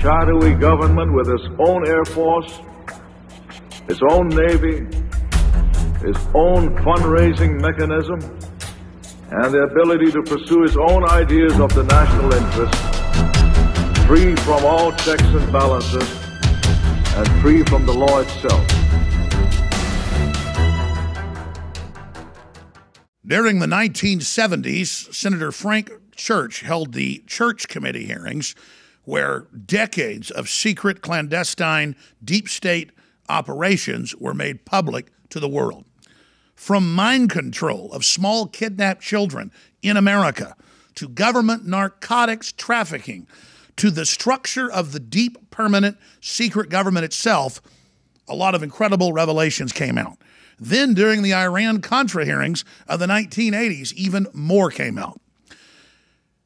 shadowy government with its own Air Force, its own Navy, its own fundraising mechanism, and the ability to pursue its own ideas of the national interest, free from all checks and balances, and free from the law itself. During the 1970s, Senator Frank Church held the Church Committee hearings where decades of secret, clandestine, deep state operations were made public to the world. From mind control of small kidnapped children in America to government narcotics trafficking to the structure of the deep, permanent, secret government itself, a lot of incredible revelations came out. Then, during the Iran Contra hearings of the 1980s, even more came out.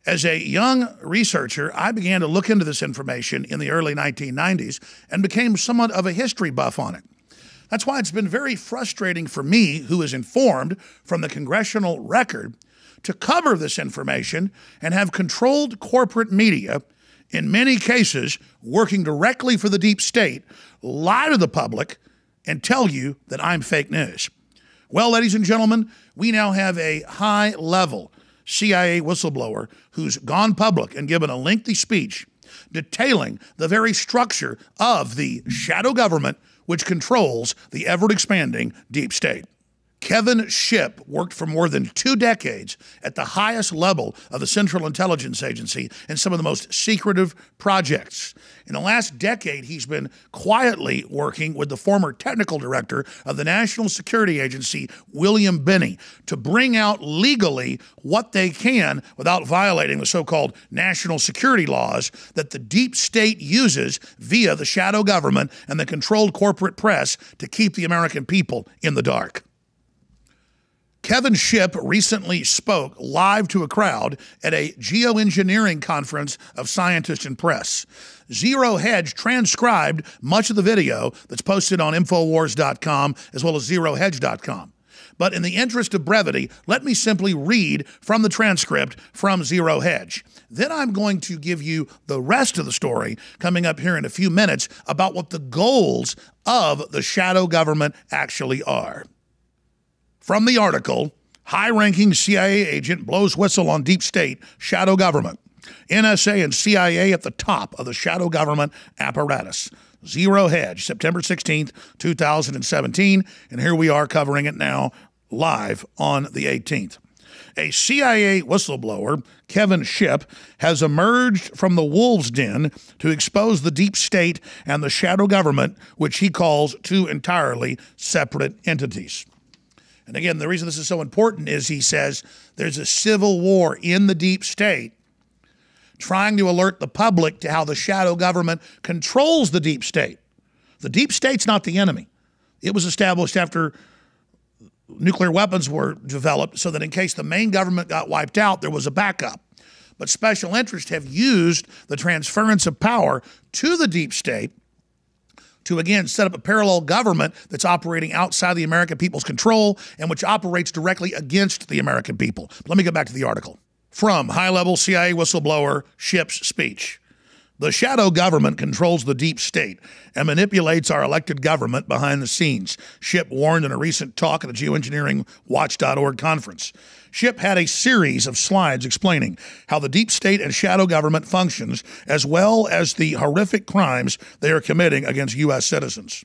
As a young researcher, I began to look into this information in the early 1990s and became somewhat of a history buff on it. That's why it's been very frustrating for me, who is informed from the congressional record, to cover this information and have controlled corporate media in many cases, working directly for the deep state, lie to the public and tell you that I'm fake news. Well, ladies and gentlemen, we now have a high level CIA whistleblower who's gone public and given a lengthy speech detailing the very structure of the shadow government which controls the ever expanding deep state. Kevin Shipp worked for more than two decades at the highest level of the Central Intelligence Agency in some of the most secretive projects. In the last decade, he's been quietly working with the former technical director of the National Security Agency, William Binney, to bring out legally what they can without violating the so called national security laws that the deep state uses via the shadow government and the controlled corporate press to keep the American people in the dark. Kevin Shipp recently spoke live to a crowd at a geoengineering conference of scientists and press. Zero Hedge transcribed much of the video that's posted on Infowars.com as well as ZeroHedge.com. But in the interest of brevity, let me simply read from the transcript from Zero Hedge. Then I'm going to give you the rest of the story coming up here in a few minutes about what the goals of the shadow government actually are. From the article, high ranking CIA agent blows whistle on deep state, shadow government. NSA and CIA at the top of the shadow government apparatus. Zero Hedge, September 16th, 2017. And here we are covering it now live on the 18th. A CIA whistleblower, Kevin Shipp, has emerged from the wolves' den to expose the deep state and the shadow government, which he calls two entirely separate entities. And again, the reason this is so important is he says there's a civil war in the deep state trying to alert the public to how the shadow government controls the deep state. The deep state's not the enemy. It was established after nuclear weapons were developed so that in case the main government got wiped out, there was a backup. But special interests have used the transference of power to the deep state to again set up a parallel government that's operating outside the American people's control and which operates directly against the American people. But let me get back to the article. From high level CIA whistleblower Shipp's speech. The shadow government controls the deep state and manipulates our elected government behind the scenes, Shipp warned in a recent talk at the geoengineeringwatch.org conference. Shipp had a series of slides explaining how the deep state and shadow government functions, as well as the horrific crimes they are committing against U.S. citizens.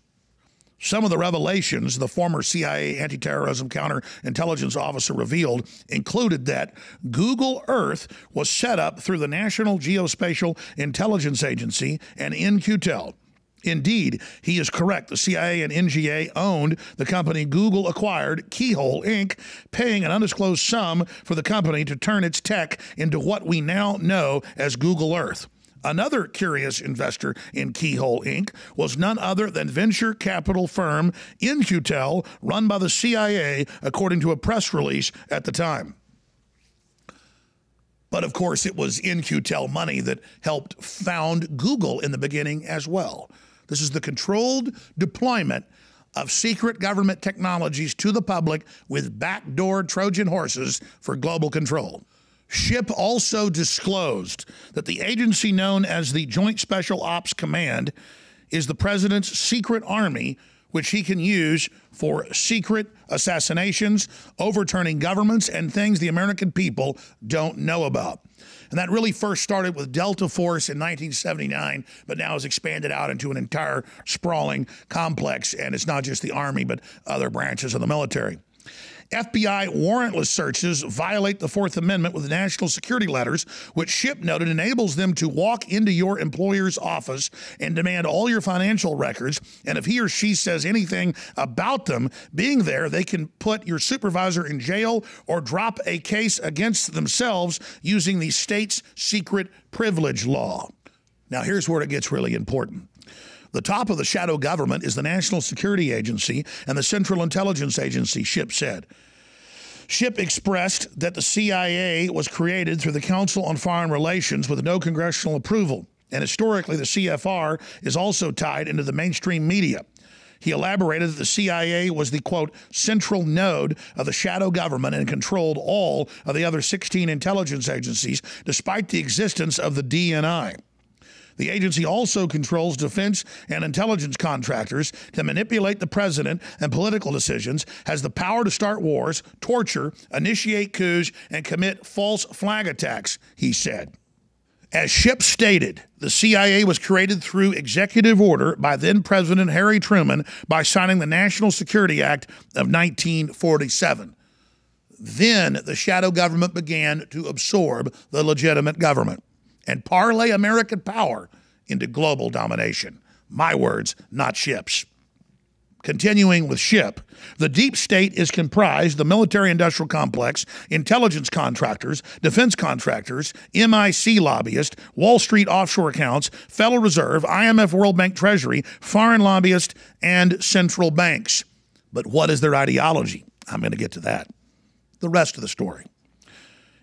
Some of the revelations the former CIA anti terrorism counterintelligence officer revealed included that Google Earth was set up through the National Geospatial Intelligence Agency and In-Q-Tel. Indeed, he is correct. The CIA and NGA owned the company Google acquired, Keyhole Inc., paying an undisclosed sum for the company to turn its tech into what we now know as Google Earth. Another curious investor in Keyhole Inc. was none other than venture capital firm In-Q-Tel, run by the CIA, according to a press release at the time. But of course, it was In-Q-Tel money that helped found Google in the beginning as well. This is the controlled deployment of secret government technologies to the public with backdoor Trojan horses for global control. Shipp also disclosed that the agency known as the Joint Special Ops Command is the president's secret army, which he can use for secret assassinations, overturning governments, and things the American people don't know about. And that really first started with Delta Force in 1979, but now has expanded out into an entire sprawling complex. And it's not just the Army, but other branches of the military. FBI warrantless searches violate the Fourth Amendment with national security letters, which Shipp noted enables them to walk into your employer's office and demand all your financial records. And if he or she says anything about them being there, they can put your supervisor in jail or drop a case against themselves using the state's secret privilege law. Now, here's where it gets really important. The top of the shadow government is the National Security Agency and the Central Intelligence Agency, Shipp said. Shipp expressed that the CIA was created through the Council on Foreign Relations with no congressional approval. And historically, the CFR is also tied into the mainstream media. He elaborated that the CIA was the quote central node of the shadow government and controlled all of the other 16 intelligence agencies, despite the existence of the DNI. The agency also controls defense and intelligence contractors to manipulate the president and political decisions, has the power to start wars, torture, initiate coups, and commit false flag attacks, he said. As Shipp stated, the CIA was created through executive order by then President Harry Truman by signing the National Security Act of 1947. Then the shadow government began to absorb the legitimate government and parlay American power into global domination. My words, not Shipp's. Continuing with Shipp, the deep state is comprised the military industrial complex, intelligence contractors, defense contractors, MIC lobbyists, Wall Street offshore accounts, Federal Reserve, IMF World Bank Treasury, foreign lobbyists, and central banks. But what is their ideology? I'm going to get to that. The rest of the story.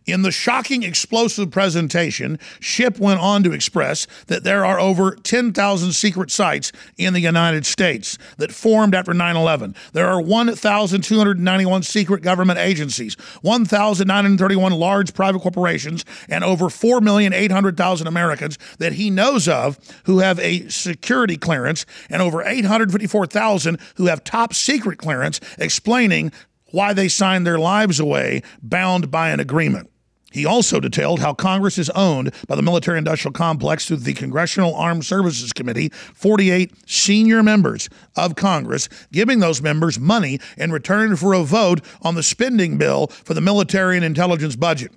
In the shocking explosive presentation, Shipp went on to express that there are over 10,000 secret sites in the United States that formed after 9 11. There are 1,291 secret government agencies, 1,931 large private corporations, and over 4,800,000 Americans that he knows of who have a security clearance, and over 854,000 who have top secret clearance, explaining why they signed their lives away bound by an agreement. He also detailed how Congress is owned by the military industrial complex through the Congressional Armed Services Committee, 48 senior members of Congress, giving those members money in return for a vote on the spending bill for the military and intelligence budget.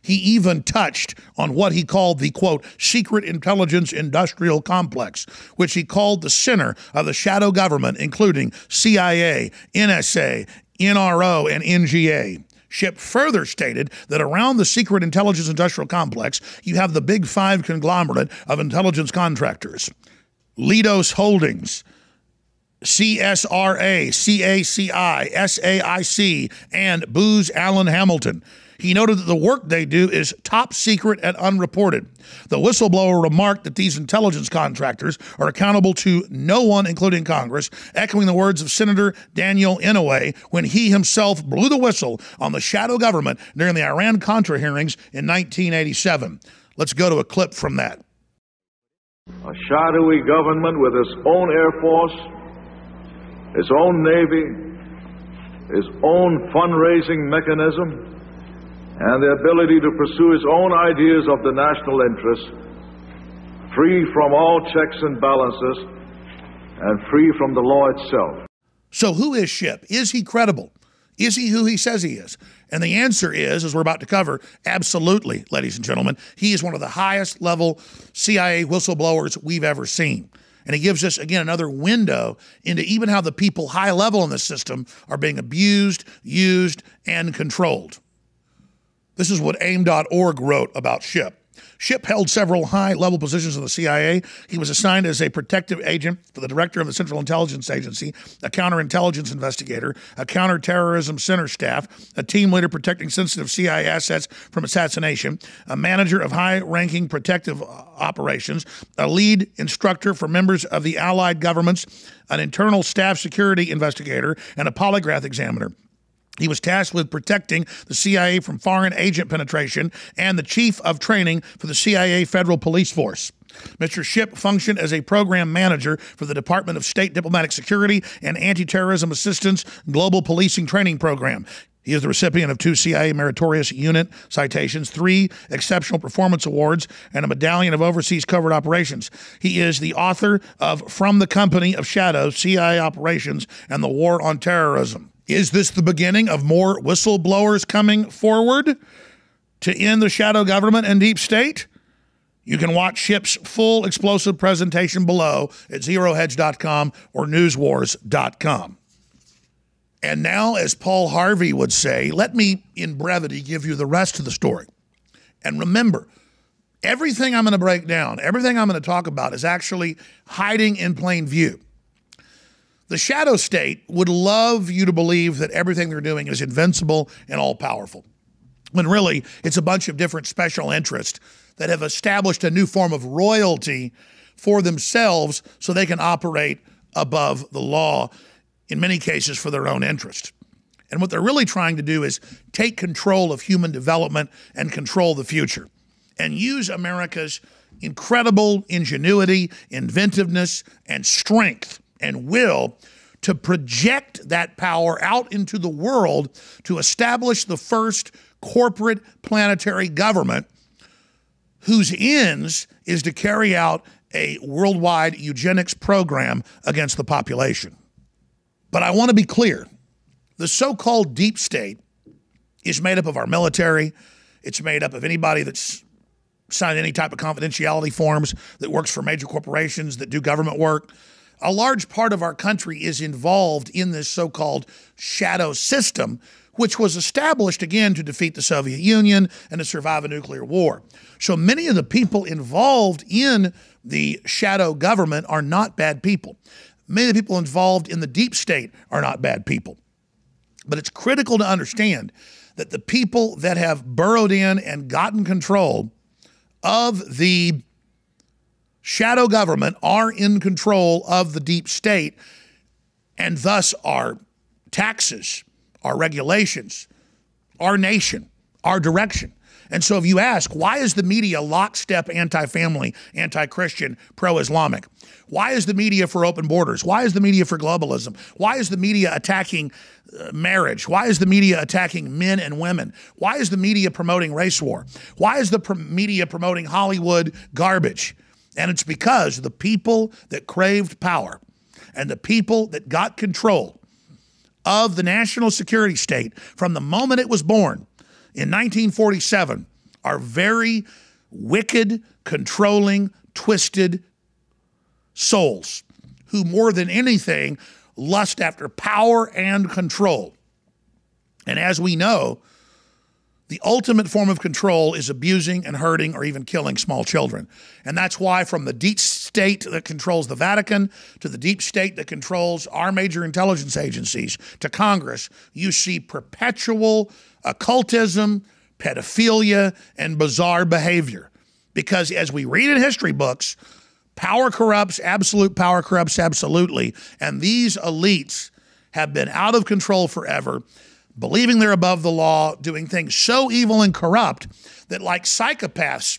He even touched on what he called the quote, secret intelligence industrial complex, which he called the center of the shadow government, including CIA, NSA, NRO, and NGA. Shipp further stated that around the secret intelligence industrial complex, you have the big five conglomerate of intelligence contractors Leidos Holdings, CSRA, CACI, SAIC, and Booz Allen Hamilton. He noted that the work they do is top secret and unreported. The whistleblower remarked that these intelligence contractors are accountable to no one, including Congress, echoing the words of Senator Daniel Inouye when he himself blew the whistle on the shadow government during the Iran Contra hearings in 1987. Let's go to a clip from that. A shadowy government with its own Air Force, its own Navy, its own fundraising mechanism and the ability to pursue his own ideas of the national interest, free from all checks and balances, and free from the law itself. So, who is Shipp? Is he credible? Is he who he says he is? And the answer is, as we're about to cover, absolutely, ladies and gentlemen. He is one of the highest level CIA whistleblowers we've ever seen. And he gives us, again, another window into even how the people high level in the system are being abused, used, and controlled. This is what AIM.org wrote about Shipp. Shipp held several high level positions in the CIA. He was assigned as a protective agent for the director of the Central Intelligence Agency, a counterintelligence investigator, a counterterrorism center staff, a team leader protecting sensitive CIA assets from assassination, a manager of high ranking protective operations, a lead instructor for members of the allied governments, an internal staff security investigator, and a polygraph examiner. He was tasked with protecting the CIA from foreign agent penetration and the chief of training for the CIA Federal Police Force. Mr. Shipp functioned as a program manager for the Department of State Diplomatic Security and Anti Terrorism Assistance Global Policing Training Program. He is the recipient of two CIA Meritorious Unit citations, three Exceptional Performance Awards, and a Medallion of Overseas Covert Operations. He is the author of From the Company of Shadows CIA Operations and the War on Terrorism. Is this the beginning of more whistleblowers coming forward to end the shadow government and deep state? You can watch Shipp's full explosive presentation below at zerohedge.com or newswars.com. And now, as Paul Harvey would say, let me, in brevity, give you the rest of the story. And remember, everything I'm going to break down, everything I'm going to talk about is actually hiding in plain view. The shadow state would love you to believe that everything they're doing is invincible and all powerful, when really it's a bunch of different special interests that have established a new form of royalty for themselves so they can operate above the law, in many cases for their own interest. And what they're really trying to do is take control of human development and control the future and use America's incredible ingenuity, inventiveness, and strength and will to project that power out into the world to establish the first corporate planetary government whose ends is to carry out a worldwide eugenics program against the population. But I want to be clear the so called deep state is made up of our military, it's made up of anybody that's signed any type of confidentiality forms, that works for major corporations, that do government work. A large part of our country is involved in this so called shadow system, which was established again to defeat the Soviet Union and to survive a nuclear war. So many of the people involved in the shadow government are not bad people. Many of the people involved in the deep state are not bad people. But it's critical to understand that the people that have burrowed in and gotten control of the shadow government are in control of the deep state and thus our taxes, our regulations, our nation, our direction. And so if you ask, why is the media lockstep anti family, anti Christian, pro Islamic? Why is the media for open borders? Why is the media for globalism? Why is the media attacking uh, marriage? Why is the media attacking men and women? Why is the media promoting race war? Why is the media promoting Hollywood garbage? And it's because the people that craved power and the people that got control of the national security state from the moment it was born in 1947 are very wicked, controlling, twisted souls who, more than anything, lust after power and control. And as we know, the ultimate form of control is abusing and hurting or even killing small children. And that's why, from the deep state that controls the Vatican to the deep state that controls our major intelligence agencies to Congress, you see perpetual occultism, pedophilia, and bizarre behavior. Because as we read in history books, power corrupts, absolute power corrupts absolutely. And these elites have been out of control forever believing they're above the law, doing things so evil and corrupt that, like psychopaths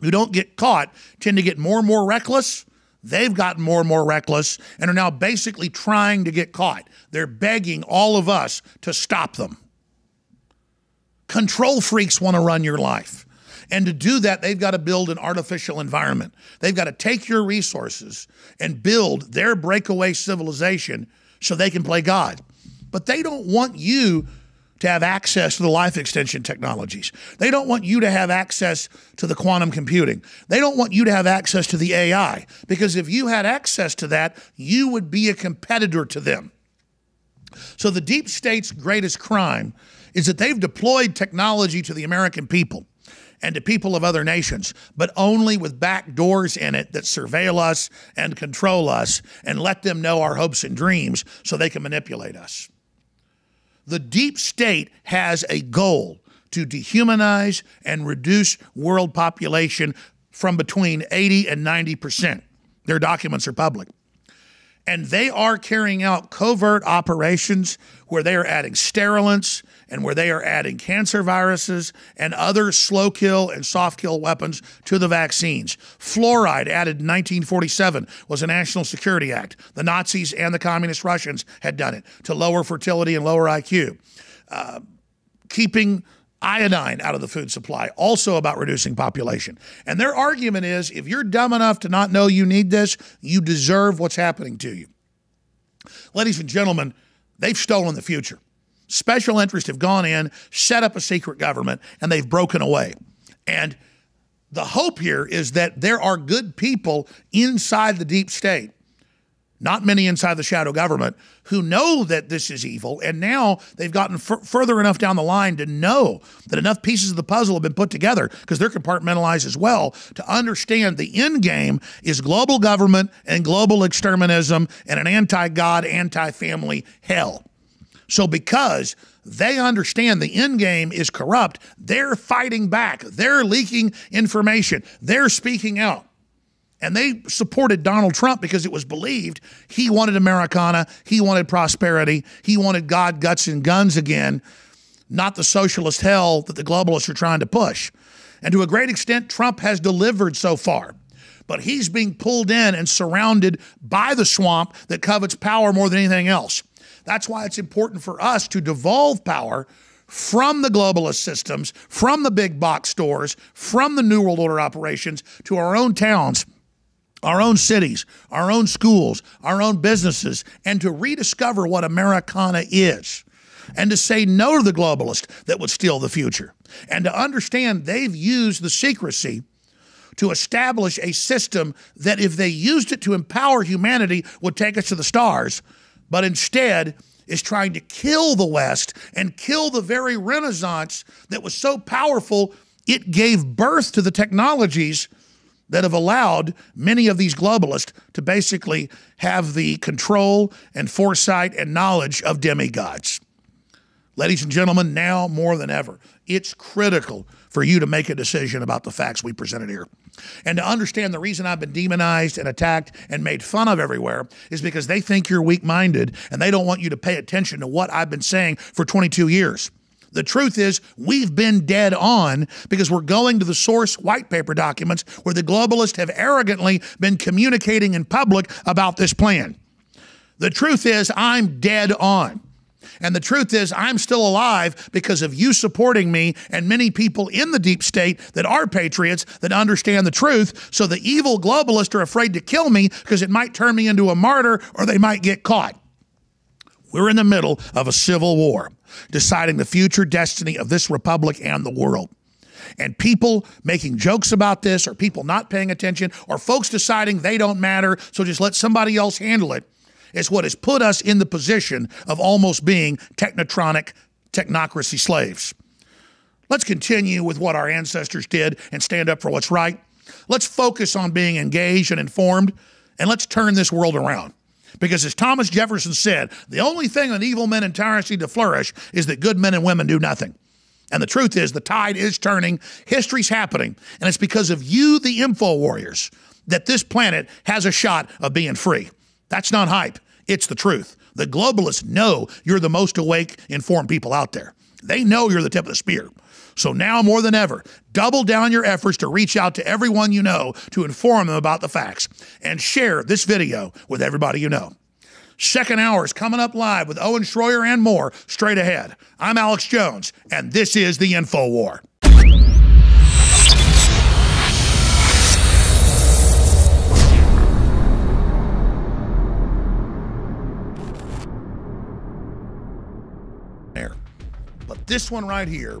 who don't get caught, tend to get more and more reckless. They've gotten more and more reckless and are now basically trying to get caught. They're begging all of us to stop them. Control freaks want to run your life. And to do that, they've got to build an artificial environment. They've got to take your resources and build their breakaway civilization so they can play God but they don't want you to have access to the life extension technologies. They don't want you to have access to the quantum computing. They don't want you to have access to the AI because if you had access to that, you would be a competitor to them. So the deep state's greatest crime is that they've deployed technology to the American people and to people of other nations, but only with back doors in it that surveil us and control us and let them know our hopes and dreams so they can manipulate us. The deep state has a goal to dehumanize and reduce world population from between 80 and 90 percent. Their documents are public. And they are carrying out covert operations where they are adding sterilants and where they are adding cancer viruses and other slow kill and soft kill weapons to the vaccines. Fluoride, added in 1947, was a national security act. The Nazis and the communist Russians had done it to lower fertility and lower IQ. Uh, keeping iodine out of the food supply, also about reducing population. And their argument is if you're dumb enough to not know you need this, you deserve what's happening to you. Ladies and gentlemen, they've stolen the future. Special interests have gone in, set up a secret government, and they've broken away. And the hope here is that there are good people inside the deep state not many inside the shadow government, who know that this is evil. And now they've gotten f- further enough down the line to know that enough pieces of the puzzle have been put together because they're compartmentalized as well to understand the end game is global government and global exterminism and an anti God, anti family hell. So, because they understand the end game is corrupt, they're fighting back, they're leaking information, they're speaking out. And they supported Donald Trump because it was believed he wanted Americana, he wanted prosperity, he wanted God, guts, and guns again, not the socialist hell that the globalists are trying to push. And to a great extent, Trump has delivered so far. But he's being pulled in and surrounded by the swamp that covets power more than anything else. That's why it's important for us to devolve power from the globalist systems, from the big box stores, from the New World Order operations to our own towns our own cities, our own schools, our own businesses, and to rediscover what Americana is. And to say no to the globalist that would steal the future. And to understand they've used the secrecy to establish a system that, if they used it to empower humanity, would take us to the stars, but instead is trying to kill the West and kill the very Renaissance that was so powerful it gave birth to the technologies that have allowed many of these globalists to basically have the control and foresight and knowledge of demigods. Ladies and gentlemen, now more than ever, it's critical for you to make a decision about the facts we presented here. And to understand the reason I've been demonized and attacked and made fun of everywhere is because they think you're weak minded and they don't want you to pay attention to what I've been saying for 22 years. The truth is, we've been dead on because we're going to the source white paper documents where the globalists have arrogantly been communicating in public about this plan. The truth is, I'm dead on. And the truth is, I'm still alive because of you supporting me and many people in the deep state that are patriots that understand the truth. So the evil globalists are afraid to kill me because it might turn me into a martyr or they might get caught. We're in the middle of a civil war, deciding the future destiny of this republic and the world. And people making jokes about this, or people not paying attention, or folks deciding they don't matter, so just let somebody else handle it, is what has put us in the position of almost being technotronic technocracy slaves. Let's continue with what our ancestors did and stand up for what's right. Let's focus on being engaged and informed, and let's turn this world around. Because as Thomas Jefferson said, the only thing an evil men and tyrants need to flourish is that good men and women do nothing. And the truth is, the tide is turning, history's happening, and it's because of you, the info warriors, that this planet has a shot of being free. That's not hype, it's the truth. The globalists know you're the most awake, informed people out there. They know you're the tip of the spear. So now more than ever, double down your efforts to reach out to everyone you know to inform them about the facts and share this video with everybody you know. Second hour is coming up live with Owen Schroyer and more straight ahead. I'm Alex Jones, and this is the Info War. This one right here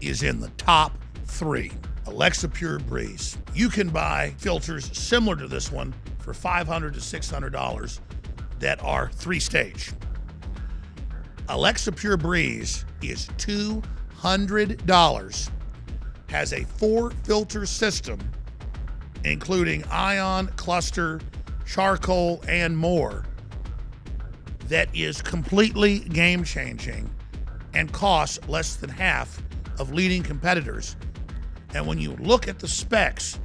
is in the top three. Alexa Pure Breeze. You can buy filters similar to this one for $500 to $600 that are three stage. Alexa Pure Breeze is $200, has a four filter system, including ion, cluster, charcoal, and more, that is completely game changing and costs less than half of leading competitors. And when you look at the specs,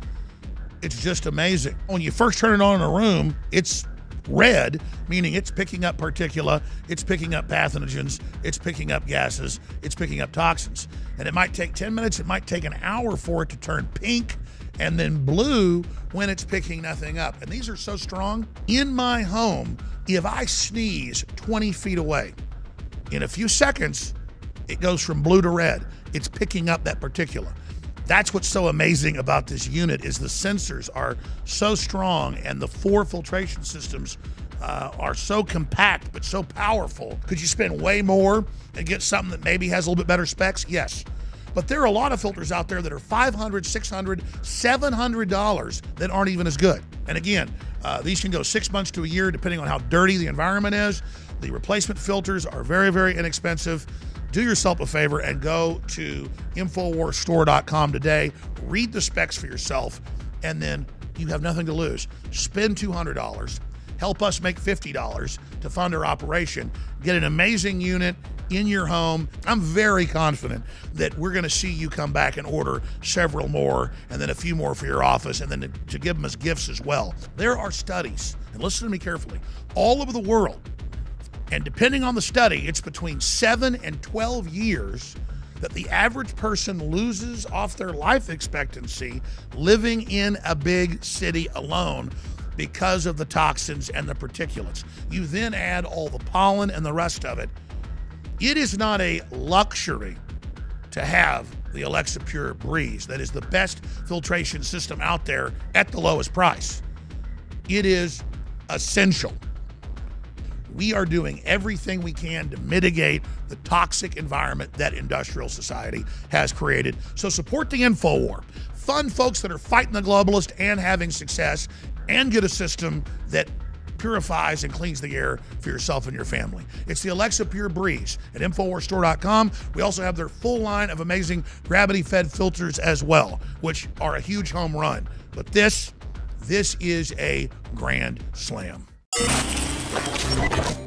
it's just amazing. When you first turn it on in a room, it's red, meaning it's picking up particula, it's picking up pathogens, it's picking up gases, it's picking up toxins. And it might take 10 minutes, it might take an hour for it to turn pink and then blue when it's picking nothing up. And these are so strong. In my home, if I sneeze 20 feet away, in a few seconds, it goes from blue to red. It's picking up that particular. That's what's so amazing about this unit is the sensors are so strong and the four filtration systems uh, are so compact but so powerful. Could you spend way more and get something that maybe has a little bit better specs? Yes. But there are a lot of filters out there that are $500, $600, $700 that aren't even as good. And again, uh, these can go six months to a year depending on how dirty the environment is. The replacement filters are very, very inexpensive. Do yourself a favor and go to InfoWarsStore.com today. Read the specs for yourself, and then you have nothing to lose. Spend $200. Help us make $50 to fund our operation. Get an amazing unit in your home. I'm very confident that we're going to see you come back and order several more and then a few more for your office and then to, to give them as gifts as well. There are studies, and listen to me carefully, all over the world. And depending on the study, it's between 7 and 12 years that the average person loses off their life expectancy living in a big city alone because of the toxins and the particulates. You then add all the pollen and the rest of it. It is not a luxury to have the Alexa Pure Breeze, that is the best filtration system out there at the lowest price. It is essential. We are doing everything we can to mitigate the toxic environment that industrial society has created. So support the info war. Fund folks that are fighting the globalist and having success, and get a system that purifies and cleans the air for yourself and your family. It's the Alexa Pure Breeze at InfoWarsStore.com. We also have their full line of amazing gravity fed filters as well, which are a huge home run. But this, this is a grand slam. Thank you.